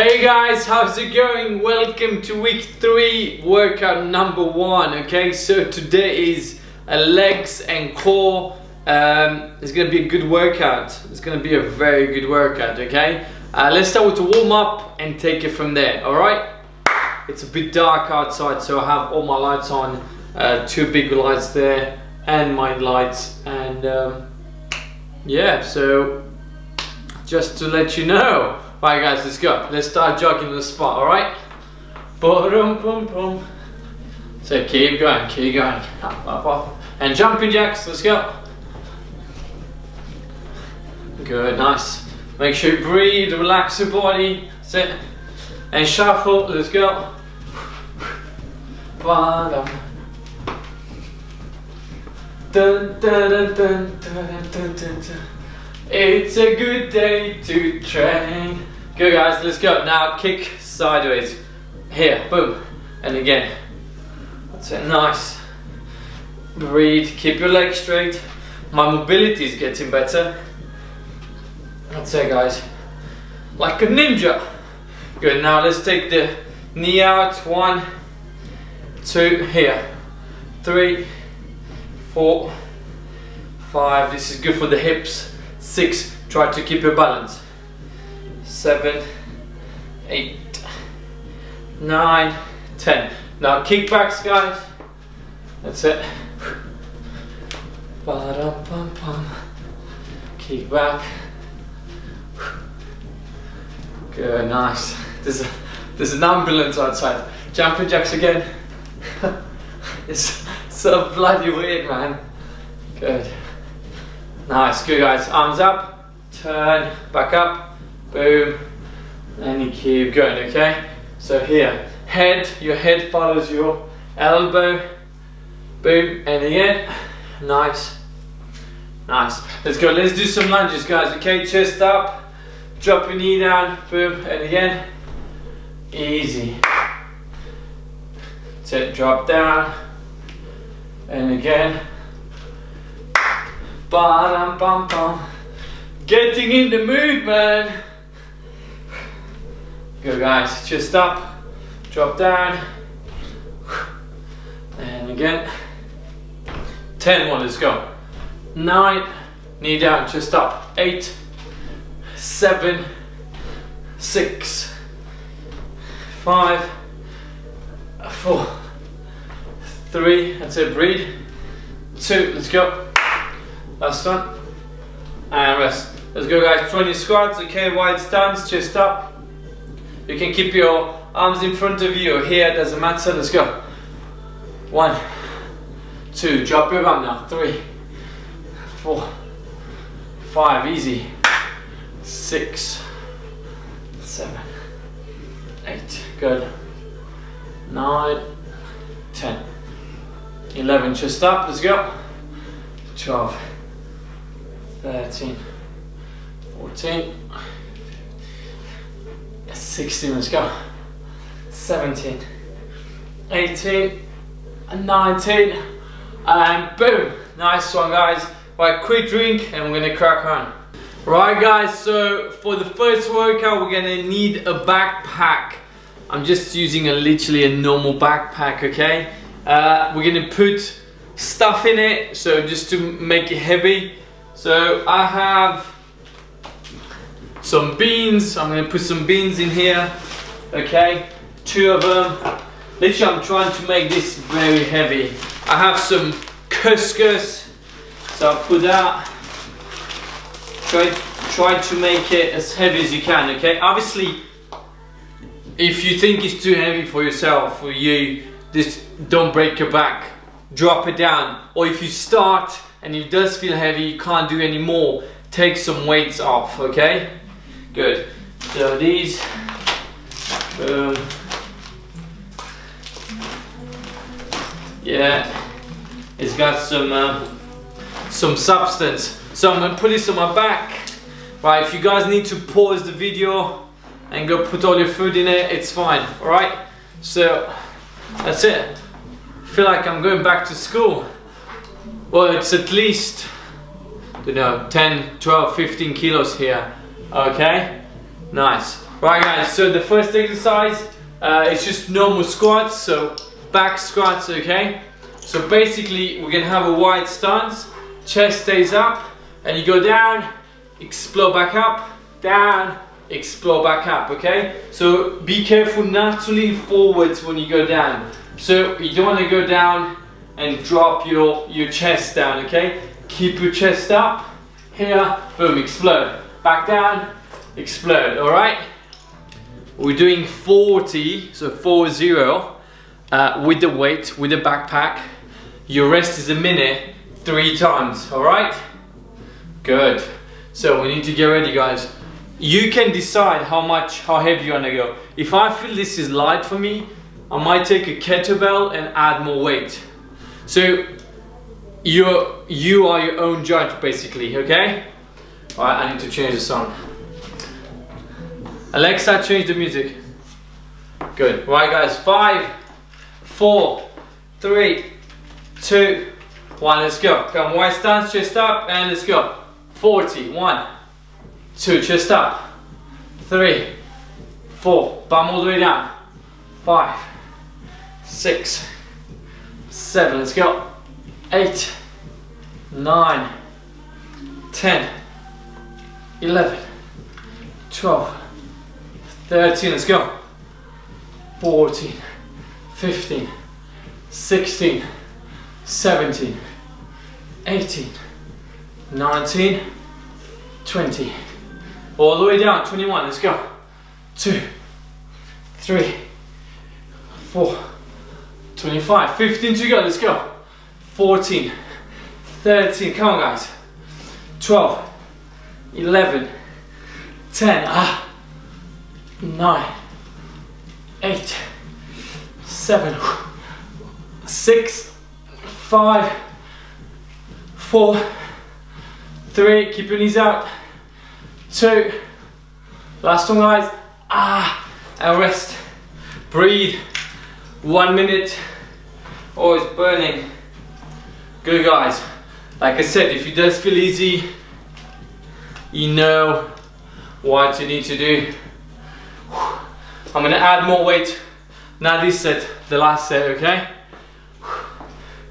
Hey guys, how's it going? Welcome to week three, workout number one. Okay, so today is a legs and core. Um, it's gonna be a good workout. It's gonna be a very good workout. Okay, uh, let's start with the warm up and take it from there. All right. It's a bit dark outside, so I have all my lights on. Uh, two big lights there, and my lights, and um, yeah. So just to let you know. Right guys, let's go. Let's start jogging the spot, alright? Boom, boom, boom. So keep going, keep going. Up, up, up. And jumping jacks, let's go. Good, nice. Make sure you breathe, relax your body. Sit. And shuffle, let's go. Dun, dun, dun, dun. It's a good day to train. Good guys, let's go. Now kick sideways. Here, boom. And again. That's it, nice. Breathe, keep your legs straight. My mobility is getting better. That's it guys. Like a ninja. Good, now let's take the knee out. One, two, here. Three, four, five. This is good for the hips. Six, try to keep your balance. Seven, eight, nine, ten. Now kickbacks, guys. That's it. Ba-dum, bum, bum. Kick back. Good, nice. There's, a, there's an ambulance outside. Jumping jacks again. it's so bloody weird, man. Good. Nice, good guys. Arms up, turn, back up, boom, and you keep going, okay? So here, head, your head follows your elbow, boom, and again, nice, nice. Let's go, let's do some lunges, guys, okay? Chest up, drop your knee down, boom, and again, easy. It, drop down, and again, Ba-dum, bum, bum. Getting in the mood, man. Go, guys. Chest up, drop down, and again. Ten more. Let's go. Nine. Knee down. Chest up. Eight. Seven. Six. Five. Four. Three. That's it. Breathe. Two. Let's go. Last one. And rest. Let's go guys, 20 squats, okay, wide stance, chest up. You can keep your arms in front of you here, doesn't matter, let's go. One, two, drop your bum now, three, four, five, easy. Six, seven, eight, good. Nine, ten, eleven, chest up, let's go. Twelve. 13, 14, 16, let's go, 17, 18, and 19, and boom, nice one guys. Right, quick drink and we're gonna crack on. Right guys, so for the first workout we're gonna need a backpack. I'm just using a literally a normal backpack, okay? Uh, we're gonna put stuff in it, so just to make it heavy. So I have some beans. I'm going to put some beans in here. Okay, two of them. Literally, I'm trying to make this very heavy. I have some couscous. So I'll put that. Try, try to make it as heavy as you can. Okay, obviously, if you think it's too heavy for yourself, for you, just don't break your back. Drop it down. Or if you start and it does feel heavy, you can't do any more, take some weights off, okay? Good. So these, boom. Yeah, it's got some uh, some substance. So I'm gonna put this on my back. Right, if you guys need to pause the video and go put all your food in it, it's fine, all right? So that's it. I feel like I'm going back to school. Well, it's at least, you know, 10, 12, 15 kilos here. Okay? Nice. Right guys, so the first exercise uh, is just normal squats, so back squats, okay? So basically, we're gonna have a wide stance, chest stays up, and you go down, explode back up, down, explode back up, okay? So be careful not to lean forwards when you go down. So you don't wanna go down and drop your, your chest down, okay? Keep your chest up, here, boom, explode. Back down, explode, all right? We're doing 40, so 40 uh, with the weight, with the backpack. Your rest is a minute, three times, all right? Good. So we need to get ready, guys. You can decide how much, how heavy you wanna go. If I feel this is light for me, I might take a kettlebell and add more weight. So you're, you are your own judge, basically, okay? All right, I need to change the song. Alexa, change the music. Good. Right, guys. Five, four, three, two, one. Let's go. Come, wide stance, chest up, and let's go. 40. One, two, chest up. Three, four, bum all the way down. Five, six, seven. Let's go. Eight, nine, ten, eleven, twelve. 13, let's go. 14, 15, 16, 17, 18, 19, 20. All the way down, 21, let's go. 2, 3, 4, 25, 15 to go, let's go. 14, 13, come on guys. 12, 11, 10, ah. Nine, eight, seven, six, five, four, three, keep your knees out, two, last one guys, ah, and rest, breathe, one minute, oh it's burning, good guys, like I said, if it does feel easy, you know what you need to do. I'm gonna add more weight. Now this set, the last set, okay?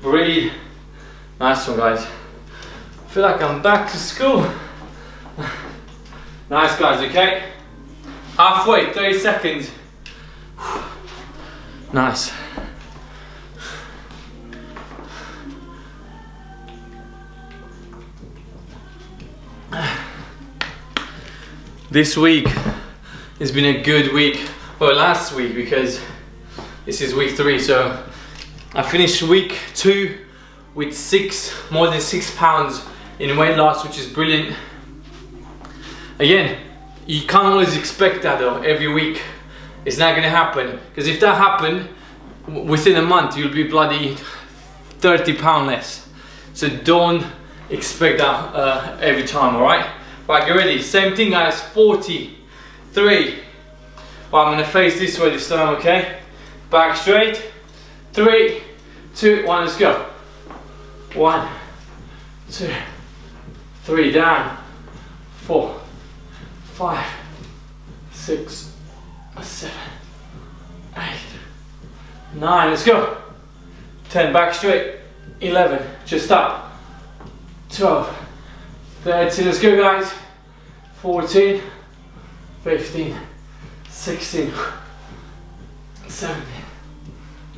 Breathe. Nice one, guys. Feel like I'm back to school. Nice, guys, okay? Halfway, 30 seconds. Nice. This week has been a good week. Well last week because this is week three so I finished week two with six more than six pounds in weight loss which is brilliant. Again you can't always expect that though. Every week it's not gonna happen. Because if that happened within a month you'll be bloody 30 pound less. So don't expect that uh, every time all right right get ready same thing guys 43 well, I'm gonna face this way this time, okay? Back straight. Three, two, one, let's go. One, two, three, down. Four, five, six, seven, eight, nine, let's go. 10, back straight. 11, just up. 12, 13, let's go guys. 14, 15, 16, 17,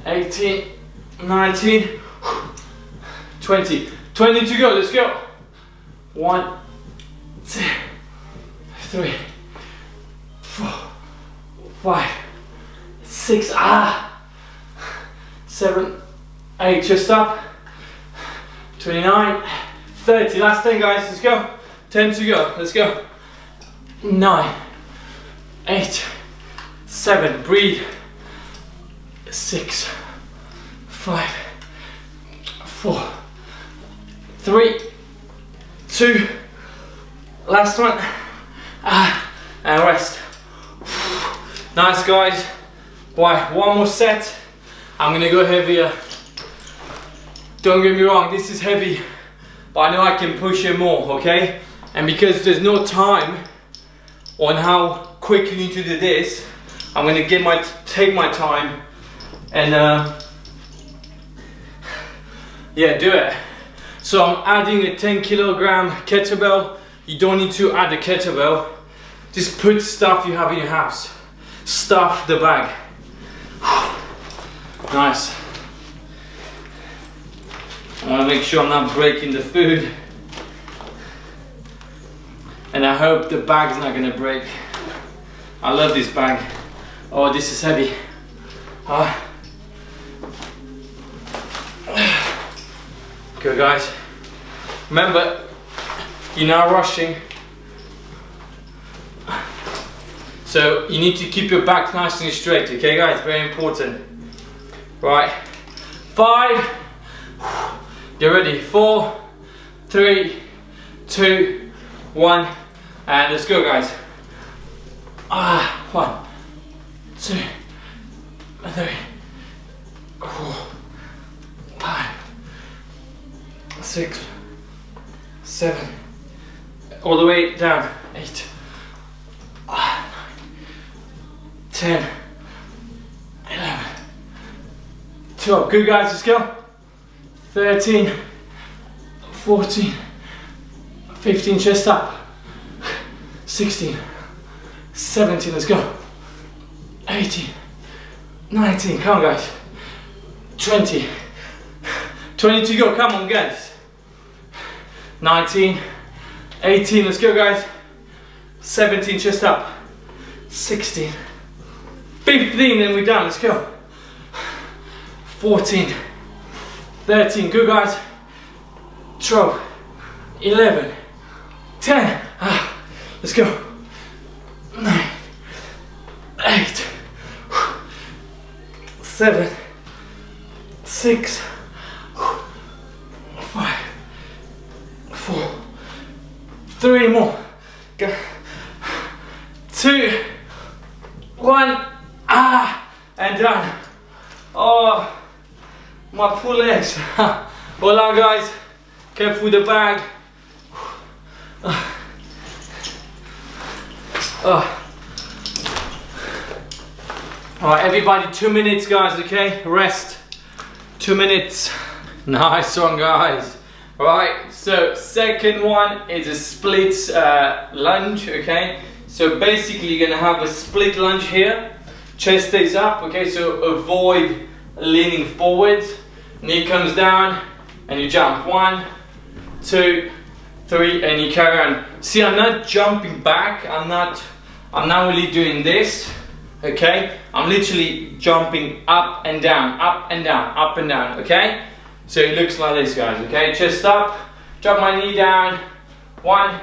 18, 19, 20. 20 to go, let's go. One, two, three, four, five, six, ah, seven, eight, just up. 29, 30, last 10 guys, let's go. 10 to go, let's go. Nine, eight, seven, breathe, six, five, four, three, two, last one, ah, and rest. Nice guys. Why? One more set. I'm gonna go heavier. Don't get me wrong, this is heavy, but I know I can push it more, okay? And because there's no time on how quickly you need to do this. I'm gonna get my take my time and uh, yeah, do it. So I'm adding a 10 kilogram kettlebell. You don't need to add a kettlebell. Just put stuff you have in your house. Stuff the bag. nice. I want to make sure I'm not breaking the food. And I hope the bag's not gonna break. I love this bag. Oh, this is heavy. Ah. Good guys. Remember, you're not rushing. So you need to keep your back nice and straight, okay guys? Very important. Right. Five. Get ready. Four, three, two, one. And let's go guys. Ah, one, two, three, four, five, six, seven, all the way down, eight, ah, ten, eleven, twelve. Good guys, let's go. 13, 14, 15, chest up, 16, 17, let's go, 18, 19, come on guys, 20, 20 to go, come on guys, 19, 18, let's go guys, 17, chest up, 16, 15, and we're done, let's go, 14, 13, good guys, 12, 11, 10, ah, let's go, 9, 8, 7, 6, 5, 4, 3 more, go, 2, 1, ah, and done, oh, my poor legs. Hold on guys, careful with the bag. Oh. Alright, everybody, two minutes guys, okay? Rest. Two minutes. Nice one guys. Alright, so second one is a split uh, lunge, okay? So basically you're gonna have a split lunge here. Chest stays up, okay? So avoid leaning forwards. Knee comes down and you jump. One, two, three, and you carry on. See, I'm not jumping back. I'm not, I'm not really doing this, okay? I'm literally jumping up and down, up and down, up and down, okay? So it looks like this, guys, okay? Chest up, drop my knee down. One,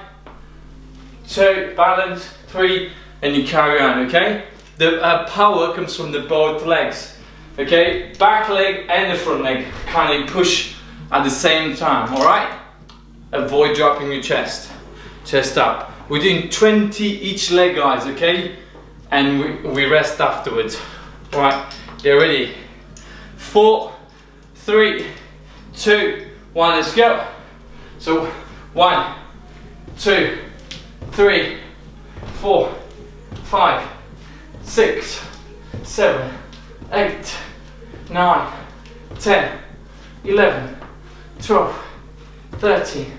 two, balance, three, and you carry on, okay? The uh, power comes from the both legs. Okay, back leg and the front leg kind of push at the same time, all right? Avoid dropping your chest, chest up. We're doing 20 each leg, guys, okay? And we, we rest afterwards. All right, get ready. Four, three, two, one, let's go. So, one, two, three, four, five, six, seven, eight, 9, 10, 11, 12, 13,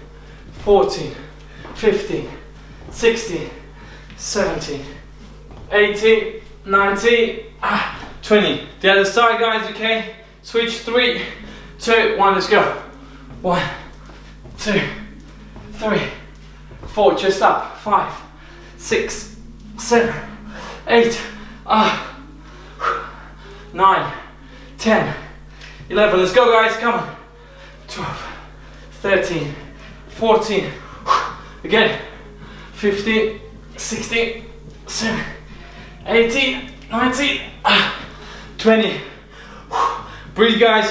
14, 15, 16, 17, 18, 19, ah, 20. The other side, guys, okay? Switch, three, two, one, let's go. One, two, three, four, just up, five, six, seven, eight, ah, nine, 10, 11, let's go guys, come on. 12, 13, 14, again, 15, 16, 17, 18, 19, ah. 20. Breathe guys,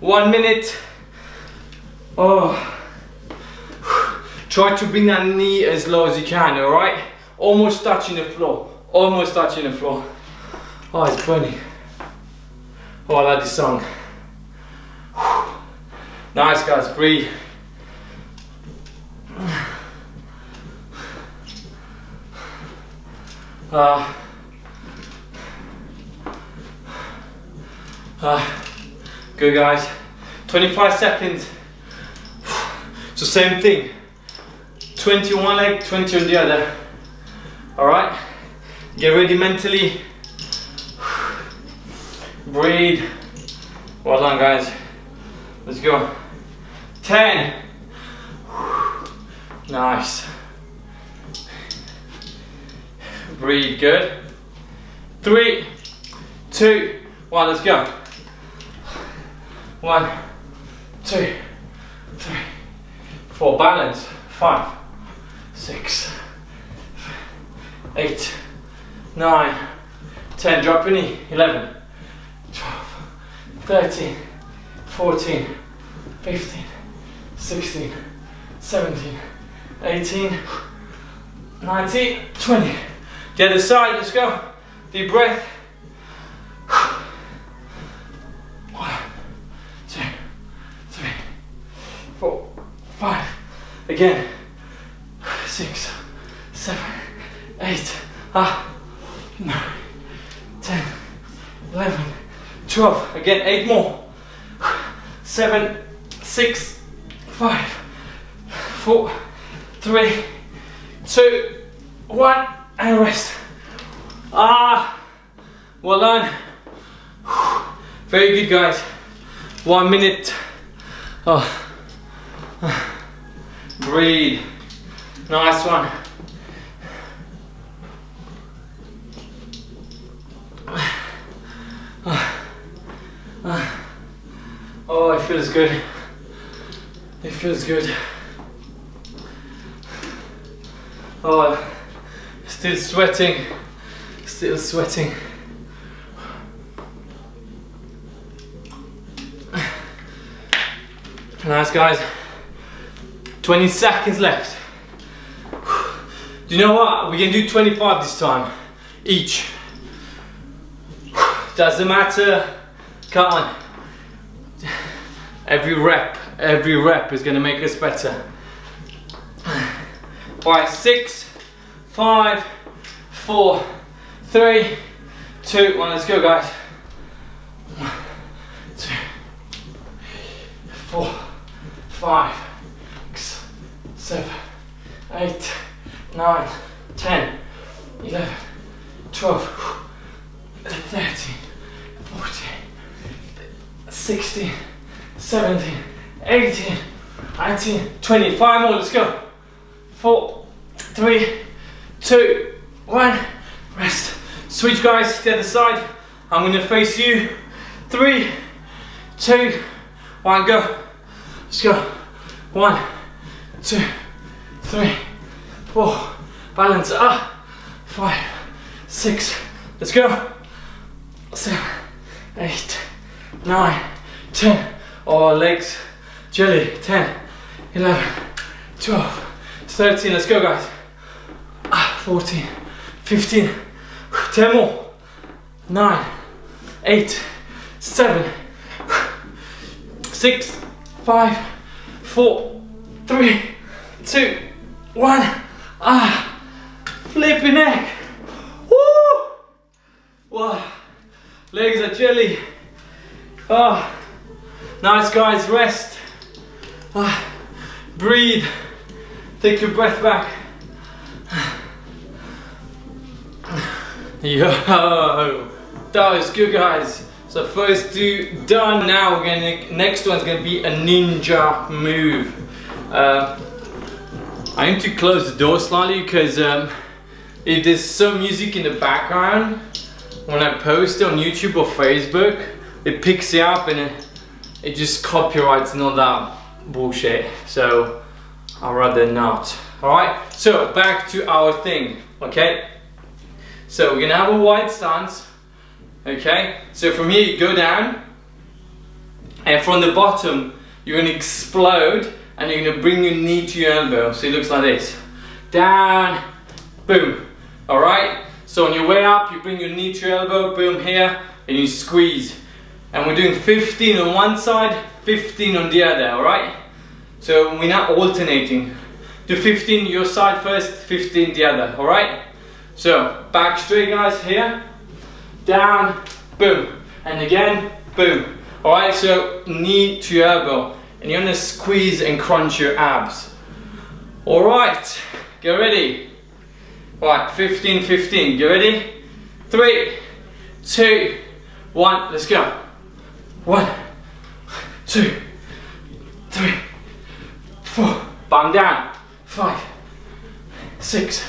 one minute. Oh. Try to bring that knee as low as you can, all right? Almost touching the floor, almost touching the floor. Oh, it's burning. Oh, I like this song. Nice guys, breathe. Uh, uh, good guys. 25 seconds. So same thing. 20 on one leg, 20 on the other. Alright? Get ready mentally. Breathe. Well done guys. Let's go. 10. Nice. Breathe, good. Three, two, one, let's go. One, two, three, four, balance. Five, six, eight, nine, ten, drop your knee. Eleven, 13, 14, 15, 16, 17, 18, 19, 20. The other side, let's go. Deep breath. One, two, three, four, five. Again. Six, seven, eight. Ah. 12, again, 8 more, 7, 6, 5, 4, 3, 2, 1, and rest. Ah, well done. Very good guys, one minute. Oh. Breathe, nice one. Feels good. It feels good. Oh, Still sweating. Still sweating. Nice guys. 20 seconds left. Do you know what? We can do 25 this time. Each. Doesn't matter. Come on. Every rep, every rep is gonna make us better. All right, six, five, four, three, two, one. Let's go, guys. One, two, four, five, six, seven, eight, nine, ten, eleven, twelve, thirteen, fourteen, sixteen, seventeen, eighteen, nineteen, twenty. Five more. Let's go. Four, three, two, one. Rest. Switch, guys, to the other side. I'm gonna face you. Three, two, one, go. Let's go. One, two, three, four. Balance up. Five, six. Let's go. Seven, eight, nine, ten. Oh, legs. Jelly. Ten, eleven, twelve, thirteen. Let's go, guys. Ah, 14, 15, 10 more, 9, 8, 7, 6, 5, 4, 3, 2, 1. Ah, flipping neck. Woo! Wow, legs are jelly. Ah, nice guys, rest. Ah, breathe. Take your breath back. Yo, that was good guys. So first two done. Now we're gonna next one's gonna be a ninja move. Uh, I need to close the door slightly because um, if there's some music in the background when I post it on YouTube or Facebook, it picks it up and it, it just copyrights and all that bullshit. So I'd rather not. Alright, so back to our thing, okay? So we're gonna have a wide stance, okay? So from here you go down, and from the bottom you're gonna explode, and you're gonna bring your knee to your elbow, so it looks like this. Down, boom, alright? So on your way up, you bring your knee to your elbow, boom, here, and you squeeze. And we're doing 15 on one side, 15 on the other, alright? So we're not alternating. Do 15 your side first, 15 the other, alright? So, back straight guys, here, down, boom, and again, boom. All right, so knee to elbow, and you're gonna squeeze and crunch your abs. All right, get ready. All right, 15, 15, get ready? Three, two, one, let's go. One, two, three, four, bang down, five, six,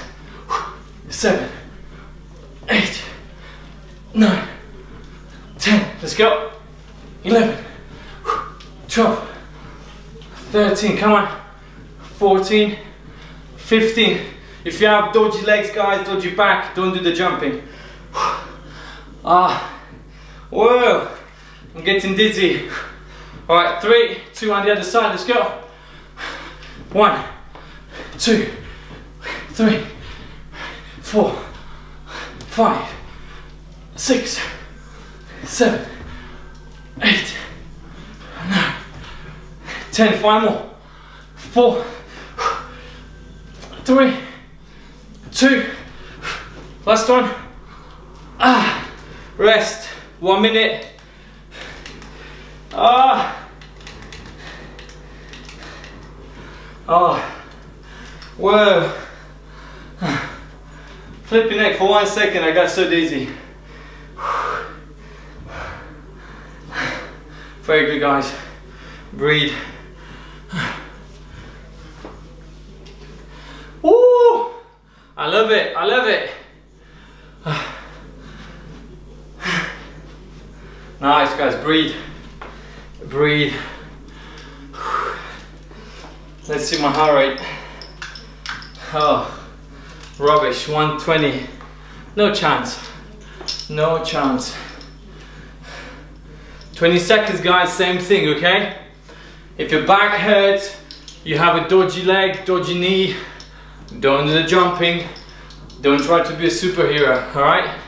seven, eight, nine, ten, let's go. Eleven, twelve, thirteen. come on, Fourteen, fifteen. If you have dodgy legs, guys, dodgy back, don't do the jumping. Ah, whoa, I'm getting dizzy. All right, three, two on the other side, let's go. One, two, three, four, five, six, seven, eight, nine, ten. Five more. Four, three, two, last one. Ah, rest. One minute. Ah. Oh. Whoa. Flip your neck for one second. I got so dizzy. Very good, guys. Breathe. Woo! I love it. I love it. Nice, guys. Breathe. Breathe. Let's see my heart rate. Oh, rubbish. 120. No chance. No chance. 20 seconds, guys. Same thing, okay? If your back hurts, you have a dodgy leg, dodgy knee, don't do the jumping. Don't try to be a superhero, alright?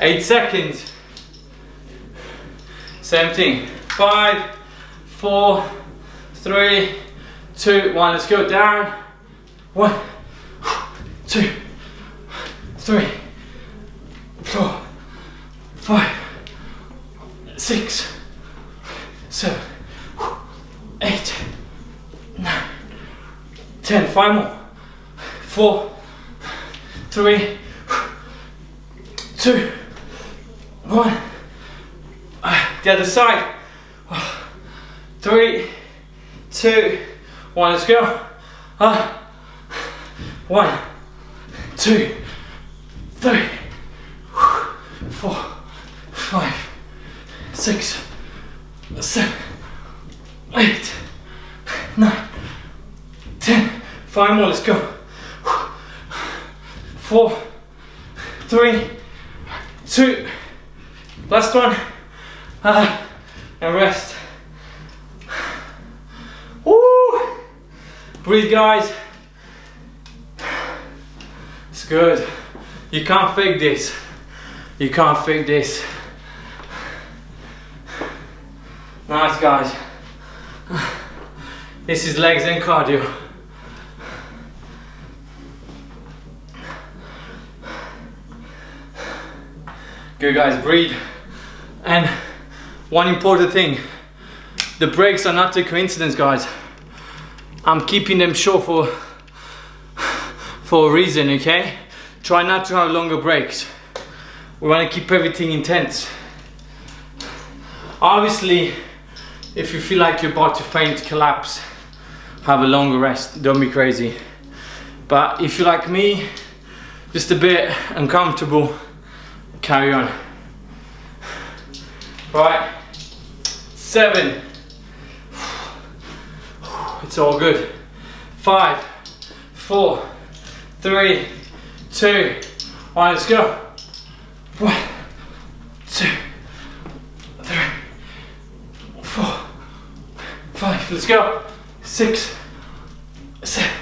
Eight seconds. Same thing. Five, four, three, two, one. Let's go down. One, two, three, four, five, six, seven, eight, nine, ten. Five more. Four, three, two, one. Ah, the other side. Three, two, one. Let's go. Uh, one, two, three, four, five, six, seven, eight, nine, ten. Five more. Let's go. Four, three, two. Last one. Uh, and rest. Woo! Breathe, guys. It's good. You can't fake this. You can't fake this. Nice, guys. This is legs and cardio. Good, guys. Breathe. And one important thing, the breaks are not a coincidence, guys. I'm keeping them short for, for a reason, okay? Try not to have longer breaks. We want to keep everything intense. Obviously, if you feel like you're about to faint, collapse, have a longer rest, don't be crazy. But if you're like me, just a bit uncomfortable, carry on. Right, seven. It's all good. Five, four, three, two, one, let's go. One, two, three, four, five, let's go. Six, seven,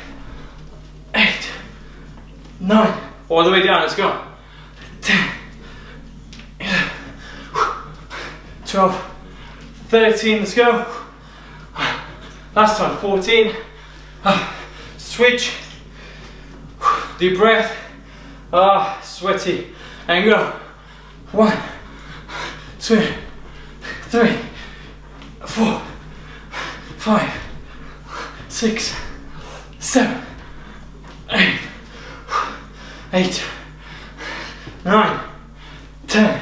eight, nine, all the way down, let's go. 10, 11, 12, 13, let's go. Last one, 14. Switch. Deep breath. Ah, sweaty. And go. One, two, three, four, five, six, seven, eight, eight, nine, ten.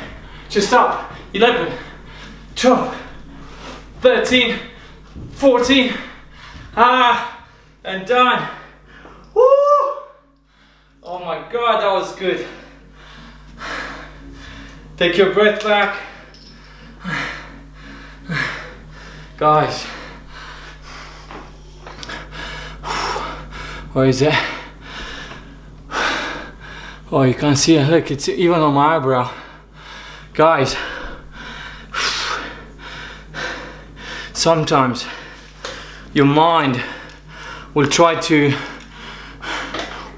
Just up. Eleven, twelve, thirteen, fourteen. Ah, and done. Woo! Oh my god, that was good. Take your breath back. Guys. Where is it? Oh, you can't see it. Look, it's even on my eyebrow. Guys. Sometimes your mind will try to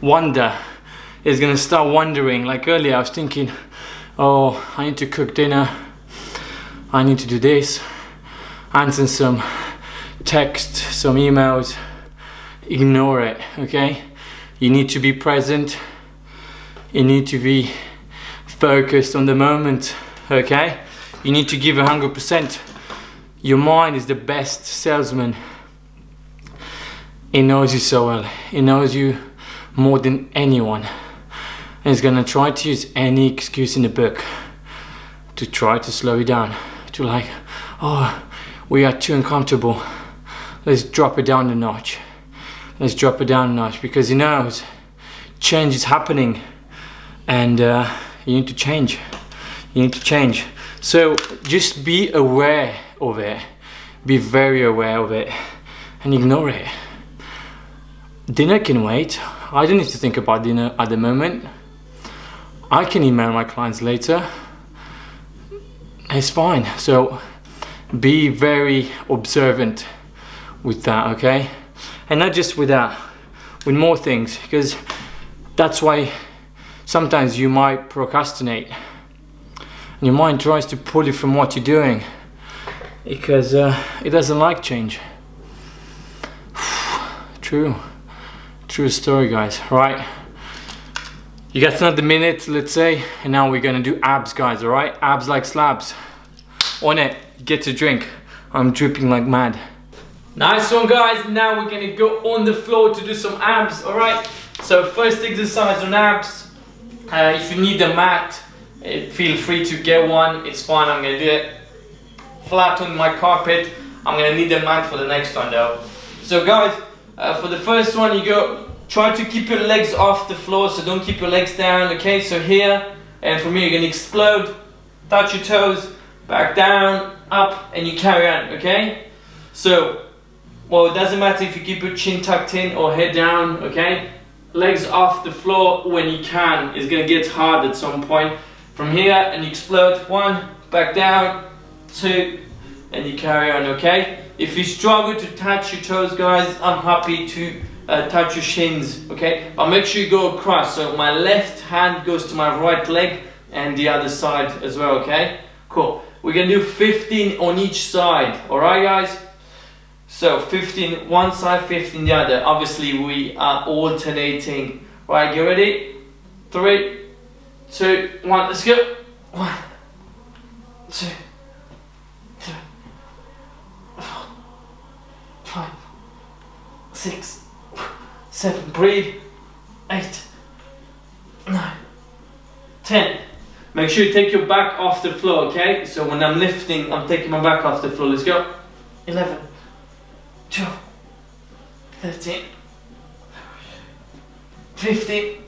wonder. It's gonna start wondering. Like earlier, I was thinking, oh, I need to cook dinner. I need to do this. Answer some text, some emails. Ignore it, okay? You need to be present. You need to be focused on the moment, okay? You need to give 100%. Your mind is the best salesman. It knows you so well. He knows you more than anyone. And it's gonna try to use any excuse in the book to try to slow you down. To like, oh, we are too uncomfortable. Let's drop it down a notch. Let's drop it down a notch because he knows change is happening and uh, you need to change. You need to change. So just be aware of it. Be very aware of it and ignore it. Dinner can wait. I don't need to think about dinner at the moment. I can email my clients later. It's fine. So be very observant with that, okay? And not just with that, with more things, because that's why sometimes you might procrastinate. And your mind tries to pull you from what you're doing because uh, it doesn't like change. True. True story, guys. Right. You got another minute, let's say, and now we're gonna do abs, guys, alright? Abs like slabs. On it, get to drink. I'm dripping like mad. Nice one, guys. Now we're gonna go on the floor to do some abs, alright? So, first exercise on abs. Uh, if you need a mat, uh, feel free to get one. It's fine, I'm gonna do it flat on my carpet. I'm gonna need a mat for the next one though. So, guys, uh, for the first one, you go, try to keep your legs off the floor, so don't keep your legs down, okay? So here, and from here, you're gonna explode, touch your toes, back down, up, and you carry on, okay? So, well, it doesn't matter if you keep your chin tucked in or head down, okay? Legs off the floor when you can. It's gonna get hard at some point. From here, and you explode, one, back down, two, and you carry on, okay? If you struggle to touch your toes, guys, I'm happy to uh, touch your shins, okay? But make sure you go across. So my left hand goes to my right leg and the other side as well, okay? Cool. We're gonna do 15 on each side, alright guys? So 15 one side, 15 the other. Obviously we are alternating. Right, get ready? Three, two, one, let's go. One, two, three, four, five, six, seven, breathe, eight, nine, ten. Make sure you take your back off the floor, okay? So when I'm lifting, I'm taking my back off the floor. Let's go. 11, 12, 13, 15,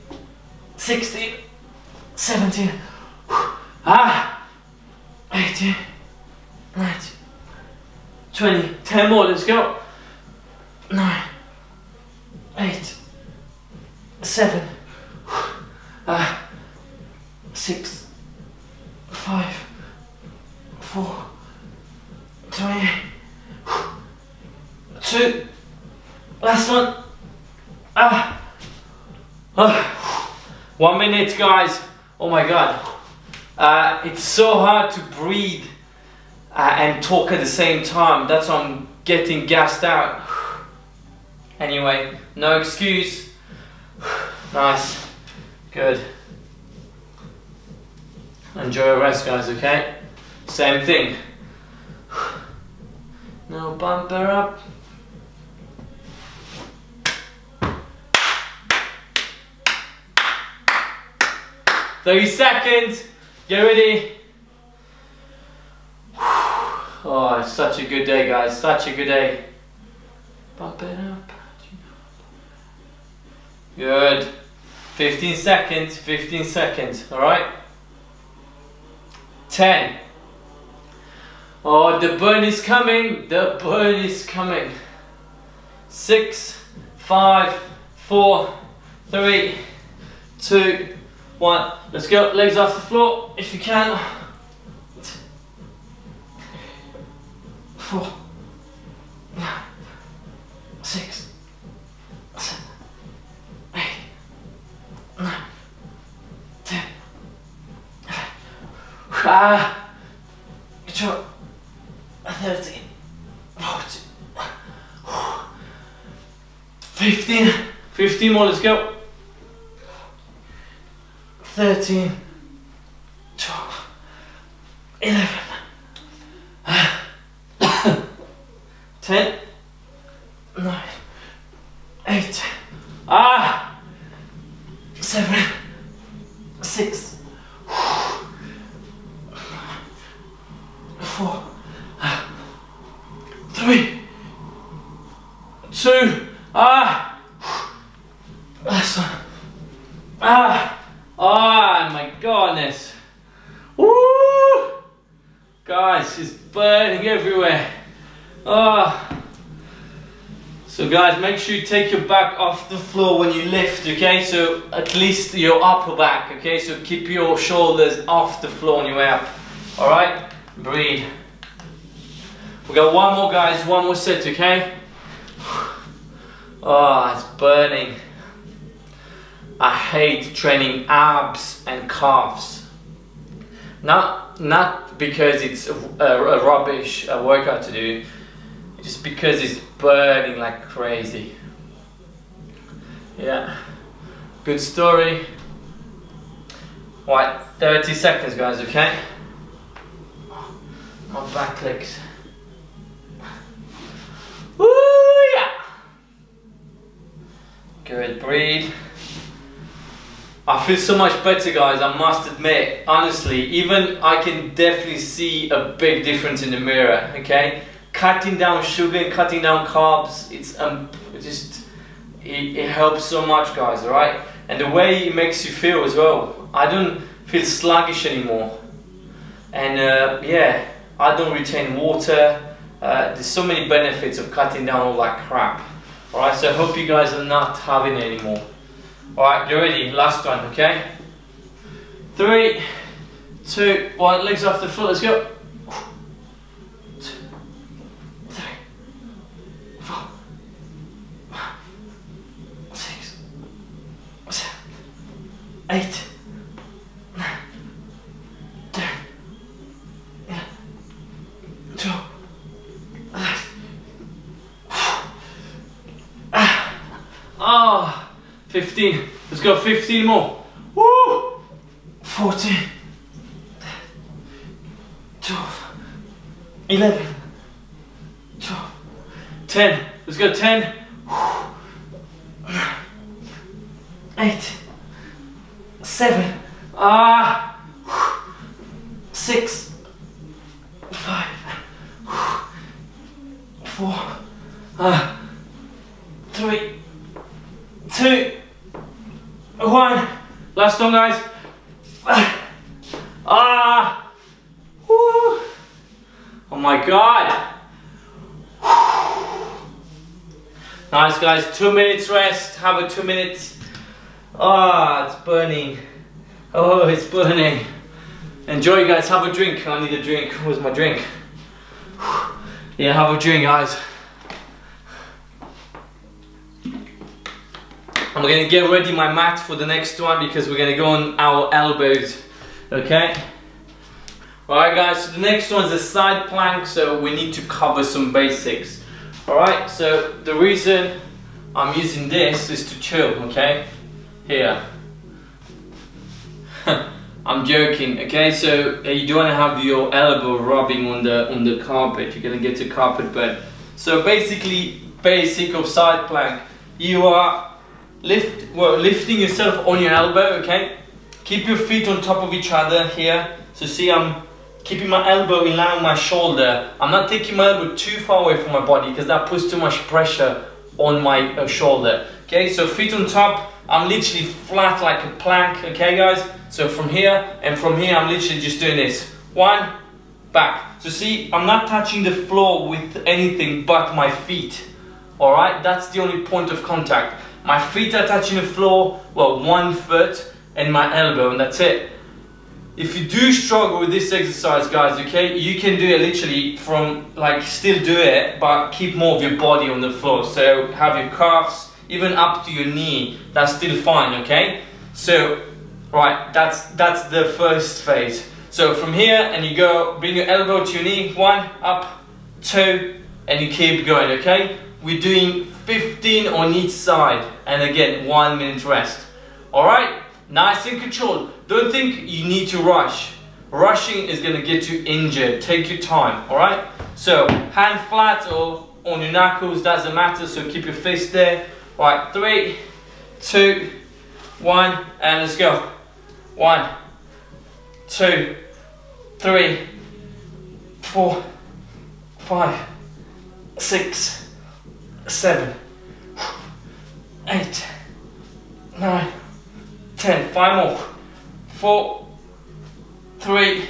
16, 17, ah, 18, 19, 20, 10 more, let's go. 9, 8, 7, ah, 6, five, four, three, two, last one. Ah, ah. one minute, guys. Oh my god, uh, it's so hard to breathe uh, and talk at the same time. That's why I'm getting gassed out. Anyway, no excuse. Nice, good. Enjoy your rest, guys, okay? Same thing. No bumper up. Thirty seconds. Get ready. Oh, it's such a good day, guys. Such a good day. Bump it up. Good. 15 seconds, 15 seconds, alright? 10. Oh, the burn is coming, the burn is coming. Six, five, four, three, two, one. Let's go, legs off the floor if you can. Four, six, Ah, control. 13, 14, 15, 15 more, let's go. 13, 12, 11, 10, 9, 8, ah, 7, 6, 4, three, two, ah, last one, ah, ah, my goodness, woo, guys, it's burning everywhere, ah. So guys, make sure you take your back off the floor when you lift, okay? So at least your upper back, okay? So keep your shoulders off the floor on your way up, all right? Breathe. We got one more guys, one more set, okay? Oh, it's burning. I hate training abs and calves. Not, not because it's a, a, a rubbish a workout to do, just because it's burning like crazy. Yeah, good story. Right, 30 seconds guys, okay? My back legs. Woo, yeah. Good, breathe. I feel so much better guys, I must admit, honestly, even I can definitely see a big difference in the mirror, okay? Cutting down sugar and cutting down carbs, it's um, just, it, it helps so much guys, alright? And the way it makes you feel as well. I don't feel sluggish anymore. And uh, yeah, I don't retain water, uh, there's so many benefits of cutting down all that crap. Alright, so I hope you guys are not having it anymore. Alright, you ready? Last one, okay? Three, two, one, legs off the floor, let's go. 15. Let's go 15 more. Woo! 14. 12. 11. 12. 10. Let's go 10. 8. 7. Ah. 6. 5. 4. Ah. 3 two, one. Last one, guys. Ah. Woo. Oh my God. Nice, guys. Two minutes rest. Have a two minutes. Ah, it's burning. Oh, it's burning. Enjoy, guys. Have a drink. I need a drink. Where's my drink? Yeah, have a drink, guys. I'm gonna get ready my mat for the next one because we're gonna go on our elbows, okay? Alright guys, so the next one is a side plank, so we need to cover some basics. Alright, so the reason I'm using this is to chill, okay? Here. I'm joking, okay? So uh, you don't want to have your elbow rubbing on the on the carpet. You're gonna get a carpet burn. So basically, basic of side plank. You are lift well lifting yourself on your elbow, okay? Keep your feet on top of each other here. So see, I'm keeping my elbow in line with my shoulder. I'm not taking my elbow too far away from my body because that puts too much pressure on my uh, shoulder. Okay, so feet on top. I'm literally flat like a plank. Okay, guys. So from here and from here, I'm literally just doing this. One, back. So see, I'm not touching the floor with anything but my feet. All right, that's the only point of contact. My feet are touching the floor, well, one foot and my elbow, and that's it. If you do struggle with this exercise, guys, okay, you can do it literally from, like, still do it, but keep more of your body on the floor. So have your calves even up to your knee, that's still fine, okay? So Right, that's, that's the first phase. So from here, and you go, bring your elbow to your knee, one, up, two, and you keep going, okay? We're doing 15 on each side, and again, one minute rest. All right, nice and controlled. Don't think you need to rush. Rushing is gonna get you injured. Take your time, all right? So, hand flat or on your knuckles, doesn't matter, so keep your fist there. All right, three, two, one, and let's go. One, two, three, four, five, six, seven, eight, 10. Five more. Four, three,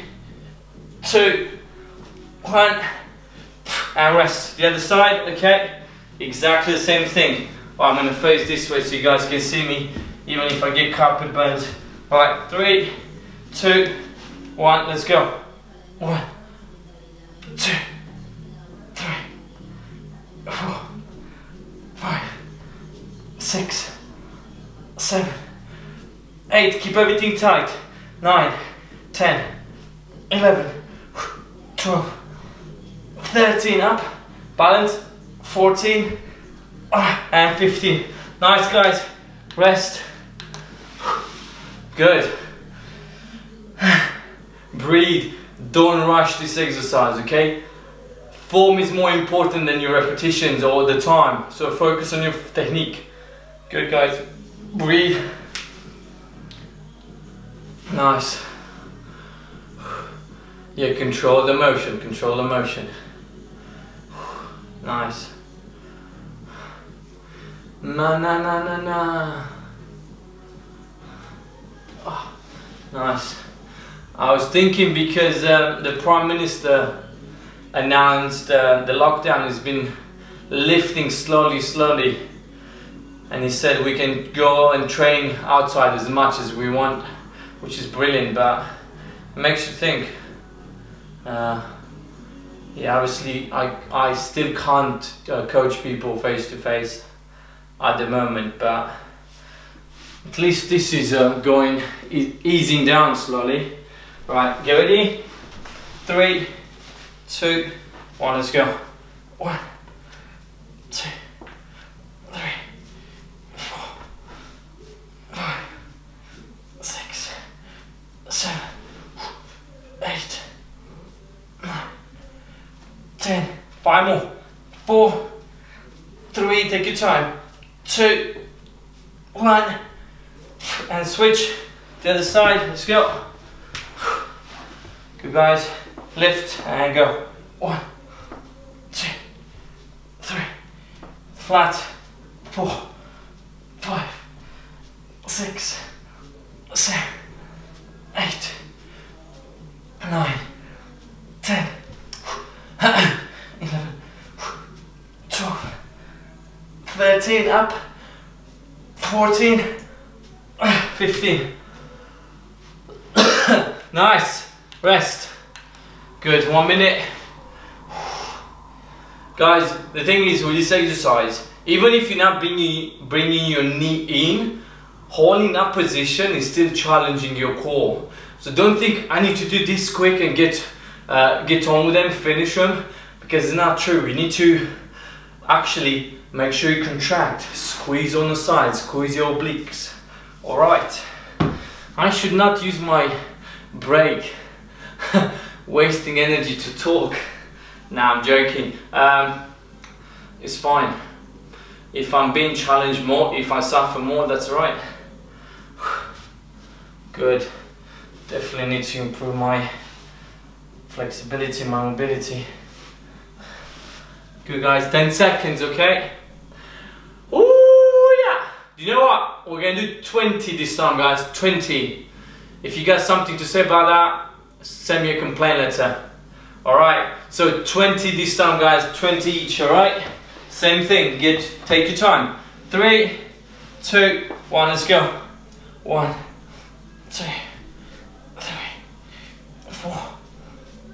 two, one, and rest. The other side, okay? Exactly the same thing. I'm gonna face this way so you guys can see me, even if I get carpet burns. All right, three, two, one, let's go. 8, keep everything tight, 9, 10, 11, 12, 13 up, balance, 14, ah, and 15. Nice guys, rest. Good. Breathe, don't rush this exercise, okay? Form is more important than your repetitions or the time, so focus on your technique. Good guys, breathe. Nice. Yeah, control the motion. Control the motion. Nice. Na na na na na. Oh, nice. I was thinking because uh, the Prime Minister announced uh, the lockdown has been lifting slowly, slowly. And he said we can go and train outside as much as we want, which is brilliant, but it makes you think. Uh, yeah, obviously, I, I still can't uh, coach people face to face at the moment, but at least this is uh, going, e easing down slowly. Right, get ready? Three, two, one, let's go. One, two, three, four, five, six, seven, eight, nine, ten. Five more. Four, three, take your time. Two, one, and switch the other side. Let's go. Good guys. Lift and go. One, two, three, flat, four, five, six, seven, eight, nine, ten, 13 up, 14, 15. nice, rest. Good, one minute. Guys, the thing is with this exercise, even if you're not bringing, bringing your knee in, holding that position is still challenging your core. So don't think I need to do this quick and get, uh, get on with them, finish them, because it's not true. You need to actually make sure you contract, squeeze on the sides, squeeze your obliques. Alright, I should not use my break. Wasting energy to talk. Nah, I'm joking. Um, it's fine. If I'm being challenged more, if I suffer more, that's right. Good. Definitely need to improve my flexibility, my mobility. Good guys, 10 seconds, okay? You know what? We're gonna do 20 this time, guys, 20. If you got something to say about that, send me a complaint letter. All right, so 20 this time, guys, 20 each, all right? Same thing, get, take your time. Three, two, one, let's go. One, two, three, four,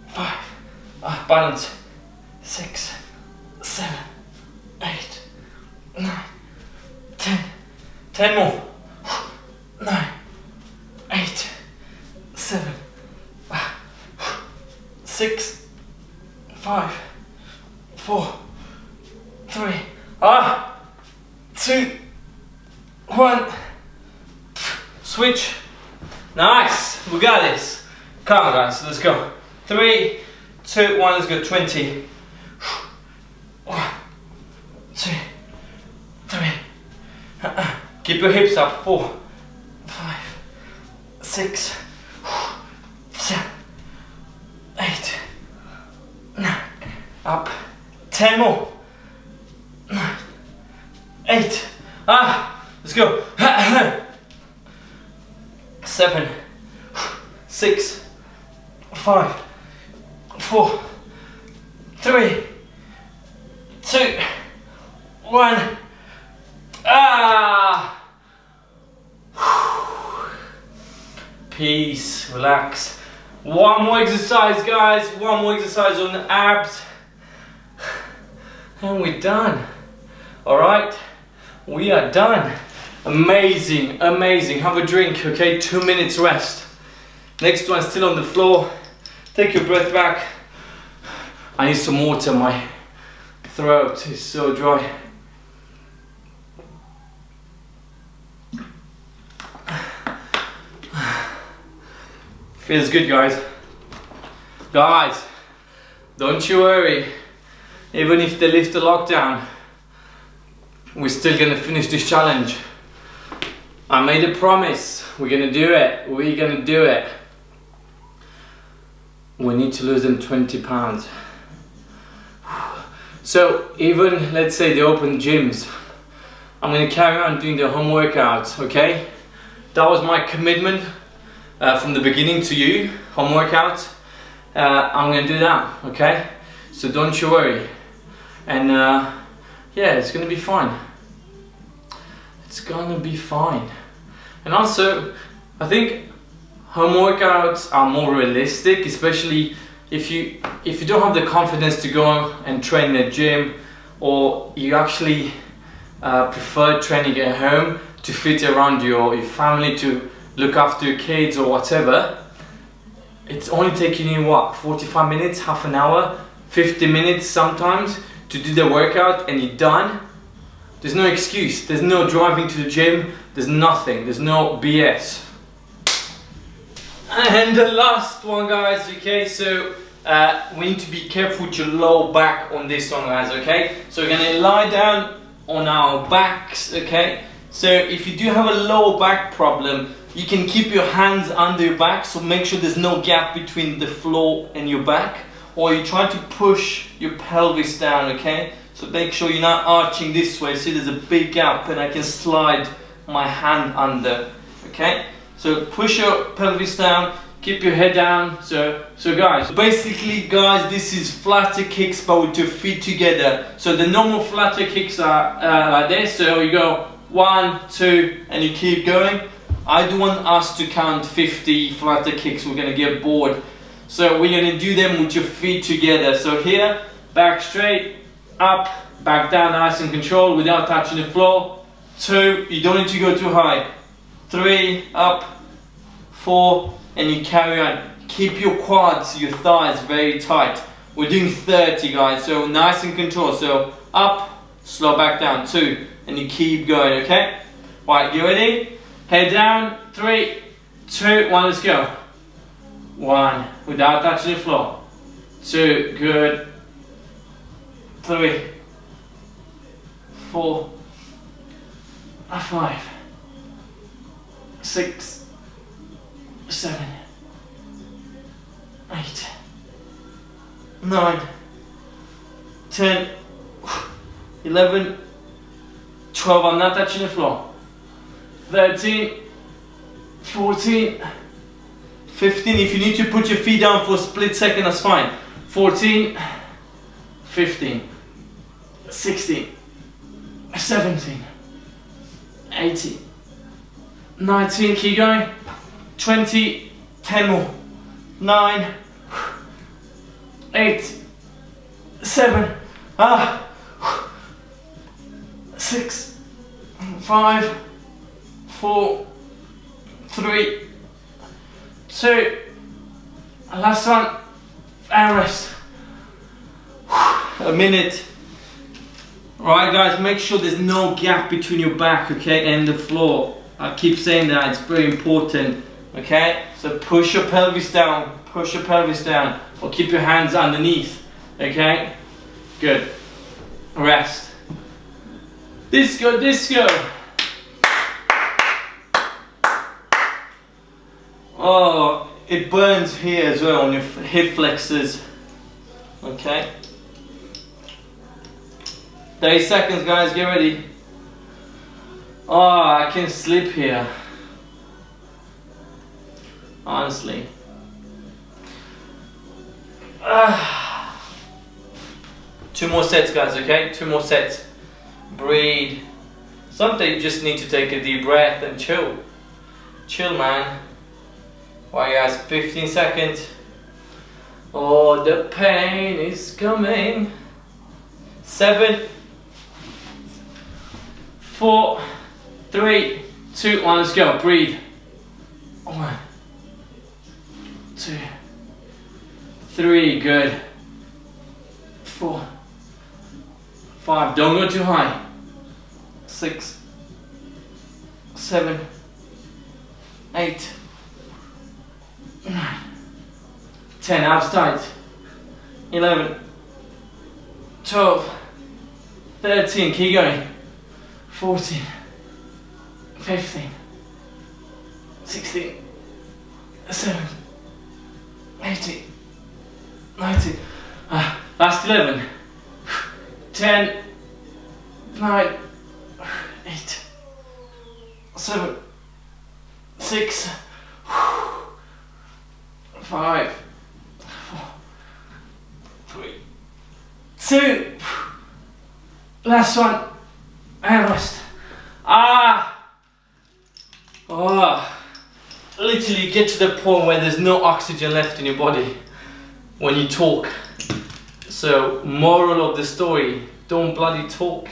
five, uh, balance, six, seven, eight, nine, 10 more. 9, 8, 7, 6, 5, 4, 3, ah, 2, 1. Switch. Nice. We got this. Come on, guys. Let's go. 3, 2, 1. Let's go. 20. 1, 2, 3. Uh, uh. Keep your hips up, four, five, six, seven, eight, nine, up, ten more, nine, eight, ah, let's go, seven, six, five, four, three, two, one, ah, peace, relax. One more exercise, guys. One more exercise on the abs. And we're done. All right, we are done. Amazing, amazing. Have a drink, okay? Two minutes rest. Next one still on the floor. Take your breath back. I need some water. My throat is so dry. Feels good, guys. Guys, don't you worry. Even if they lift the lockdown, we're still gonna finish this challenge. I made a promise. We're gonna do it. We're gonna do it. We need to lose them 20 pounds. So even, let's say they open gyms, I'm gonna carry on doing the home workouts, okay? That was my commitment uh, from the beginning to you, home workouts. Uh, I'm gonna do that, okay? So don't you worry. And uh, yeah, it's gonna be fine. It's gonna be fine. And also, I think home workouts are more realistic, especially if you if you don't have the confidence to go and train in a gym, or you actually uh, prefer training at home to fit around your, your family to look after your kids or whatever, it's only taking you what 45 minutes, half an hour, 50 minutes sometimes to do the workout and you're done. There's no excuse. There's no driving to the gym. There's nothing. There's no BS. And the last one, guys. Okay, so uh, we need to be careful your low back on this one, guys. Okay, so we're gonna lie down on our backs. Okay, so if you do have a low back problem, you can keep your hands under your back. So make sure there's no gap between the floor and your back, or you try to push your pelvis down. Okay. So make sure you're not arching this way. See there's a big gap and I can slide my hand under. Okay? So push your pelvis down, keep your head down. So so guys, basically guys, this is flutter kicks but with your feet together. So the normal flutter kicks are uh, like this. So you go one, two, and you keep going. I don't want us to count 50 flutter kicks. We're gonna get bored. So we're gonna do them with your feet together. So here, back straight, up, back down, nice and controlled without touching the floor. Two, you don't need to go too high. Three, up, four, and you carry on. Keep your quads, your thighs very tight. We're doing 30 guys, so nice and controlled. So up, slow back down, two, and you keep going, okay? Right, you ready? Head down, three, two, one, let's go. One, without touching the floor. Two, good. Three, four, ah, five, six, seven, eight, nine, ten, eleven, twelve. I'm not touching the floor. Thirteen, fourteen. 15, if you need to put your feet down for a split second, that's fine. 14, 15, 16, 17, 18, 19, keep going, 20, 10 more, 9, 8, 7, ah, 6, 5, 4, 3, two, last one, and rest. A minute. Right guys, make sure there's no gap between your back, okay, and the floor. I keep saying that, it's very important, okay? So push your pelvis down, push your pelvis down, or keep your hands underneath, okay? Good. Rest. Disco, disco. Oh, it burns here as well on your hip flexors. Okay. 30 seconds guys, get ready. Oh, I can sleep here. Honestly. Ah. Two more sets guys, okay? Two more sets. Breathe. Sometimes you just need to take a deep breath and chill. Chill man. Why guys, 15 seconds. Oh, the pain is coming. Seven, four, three, two, one. Let's go. Breathe. Oh, one, two, three. Good. Four, five. Don't go too high. Six, seven, eight. 10 outside, 11, 12, 13, keep going, 14, 15, 16, 17, 18, 19, uh, last 11, 10, 9, 8, 7, 6, 5, two, last one, and rest. Ah, oh, literally get to the point where there's no oxygen left in your body when you talk. So, moral of the story, don't bloody talk.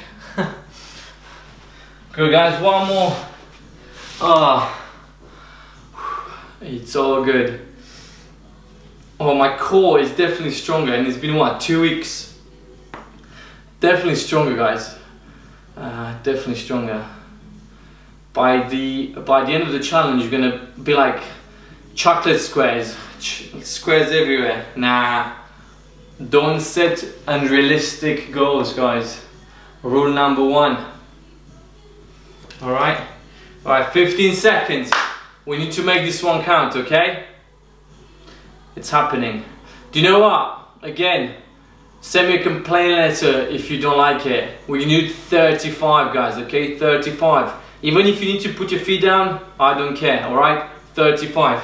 Good guys, one more. Ah, it's all good. Oh, my core is definitely stronger and it's been what, two weeks? Definitely stronger guys. Uh, definitely stronger. By the, by the end of the challenge you're gonna be like chocolate squares. Ch squares everywhere. Nah. Don't set unrealistic goals guys. Rule number one. Alright? Alright, 15 seconds. We need to make this one count, okay? It's happening. Do you know what? Again, send me a complaint letter if you don't like it. We need 35 guys, okay? 35. Even if you need to put your feet down, I don't care, alright? 35.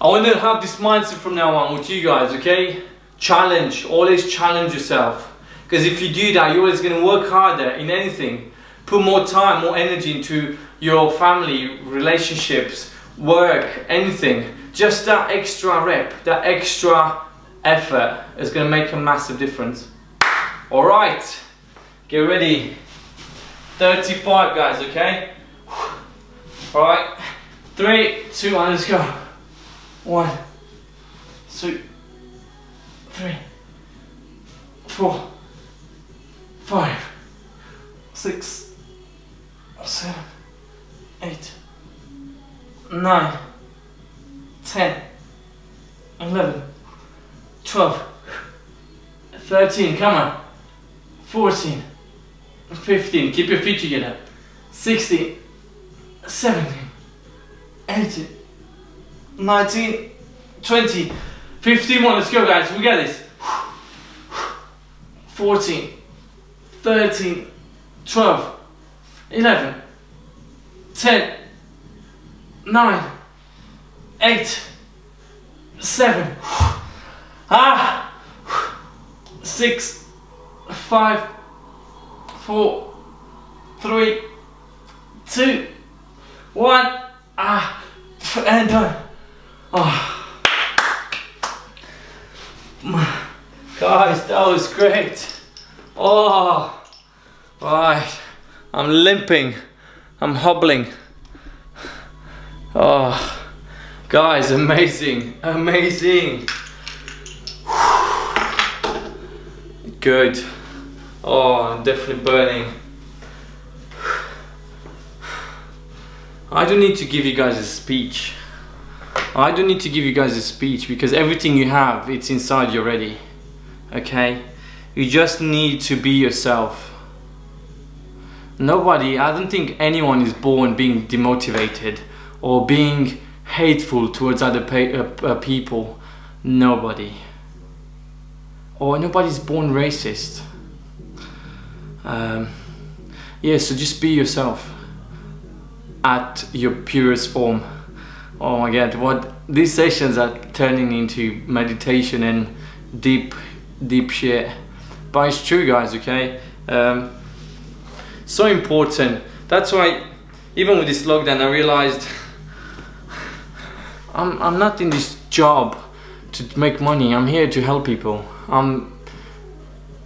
I want to have this mindset from now on with you guys, okay? Challenge, always challenge yourself. Because if you do that, you're always going to work harder in anything. Put more time, more energy into your family, relationships, work, anything just that extra rep, that extra effort is going to make a massive difference. All right, get ready. 35 guys, okay? All right, three, two, one, let's go. One, two, three, four, five, six, seven, eight, nine, 10, 11, 12, 13, come on, 14, 15, keep your feet together, 16, 17, 18, 19, 20, 15 more, let's go guys, we got this. 14, 13, 12, 11, 10, 9, 8, 7, ah, 6, 5, 4, 3, 2, 1, ah, and done. Oh. Guys, that was great. Oh, right. I'm limping. I'm hobbling. Oh, guys, amazing, amazing. Good. Oh, I'm definitely burning. I don't need to give you guys a speech. I don't need to give you guys a speech because everything you have, it's inside you already. Okay? You just need to be yourself. Nobody, I don't think anyone is born being demotivated or being hateful towards other uh, uh, people. Nobody. Or nobody's born racist. Um, yeah, so just be yourself at your purest form. Oh my god, what these sessions are turning into meditation and deep, deep shit. But it's true, guys, okay? Um, so important. That's why, even with this lockdown, I realized I'm, I'm not in this job to make money. I'm here to help people. I'm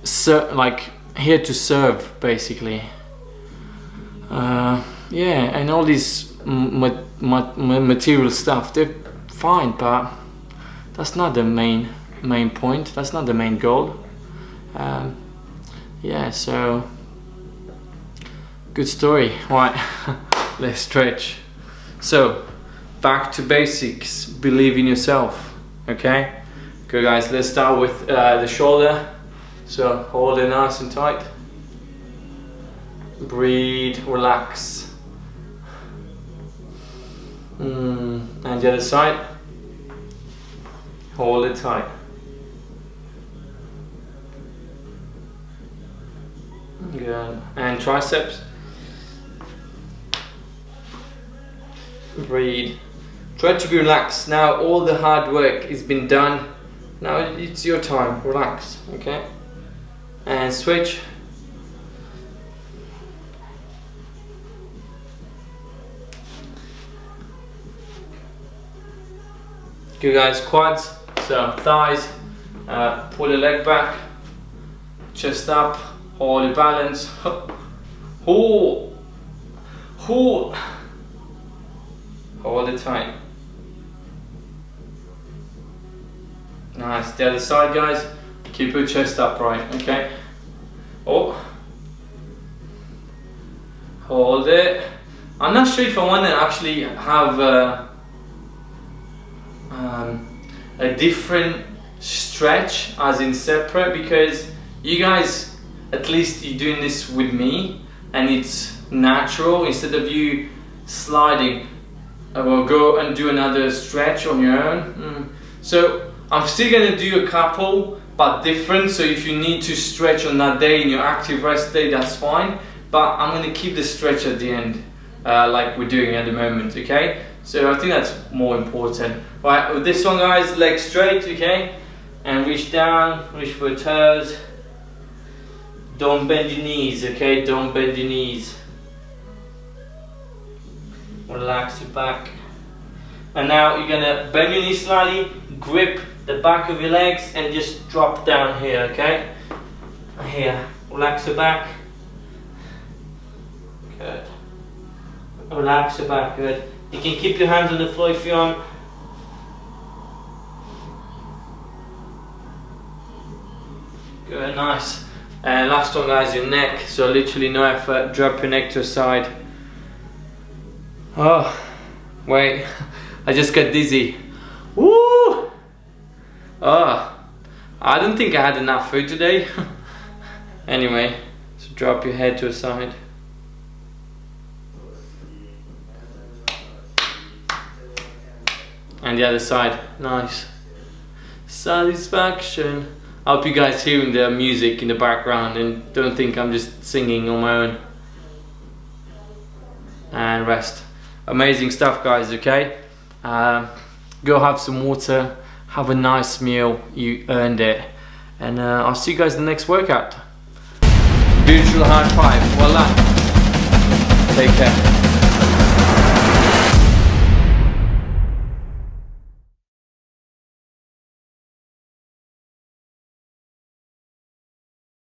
ser like here to serve, basically. Uh, yeah, and all these material stuff, they're fine, but that's not the main main point. That's not the main goal. Um, yeah, so good story. Right, let's stretch. So back to basics. Believe in yourself. Okay. Good guys. Let's start with uh, the shoulder. So hold it nice and tight. Breathe. Relax. Mm, and the other side. Hold it tight. Good. And triceps. Breathe. Try to be relaxed. Now all the hard work has been done. Now it's your time. Relax. Okay. And switch. Good guys, quads, so thighs, uh, pull the leg back, chest up, hold your balance, hold, hold, hold it tight. Nice, the other side guys, keep your chest upright, okay? Oh, hold it. I'm not sure if I want to actually have uh, um, a different stretch as in separate because you guys at least you're doing this with me and it's natural instead of you sliding I will go and do another stretch on your own mm. so I'm still gonna do a couple but different so if you need to stretch on that day in your active rest day that's fine but I'm gonna keep the stretch at the end uh, like we're doing at the moment okay so I think that's more important. Right, with this one guys, legs straight, okay? And reach down, reach for toes. Don't bend your knees, okay? Don't bend your knees. Relax your back. And now you're gonna bend your knees slightly, grip the back of your legs and just drop down here, okay? Here, relax your back. Good. Relax your back, good. You can keep your hands on the floor if you want. Good, nice. And last one guys, your neck. So literally no effort, drop your neck to the side. Oh, wait, I just got dizzy. Woo! I don't think I had enough food today. anyway, so drop your head to a side. And the other side, nice. Satisfaction. I hope you guys hearing the music in the background and don't think I'm just singing on my own. And rest. Amazing stuff guys, okay? Um, go have some water, have a nice meal, you earned it. And uh, I'll see you guys in the next workout. Virtual high five, voila. Take care.